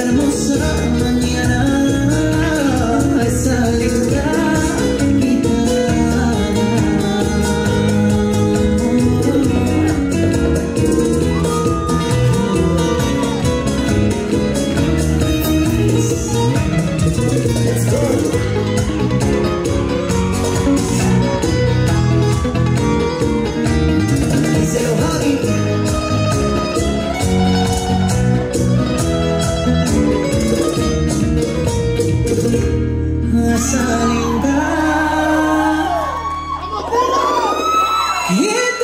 hermosa mañana. Give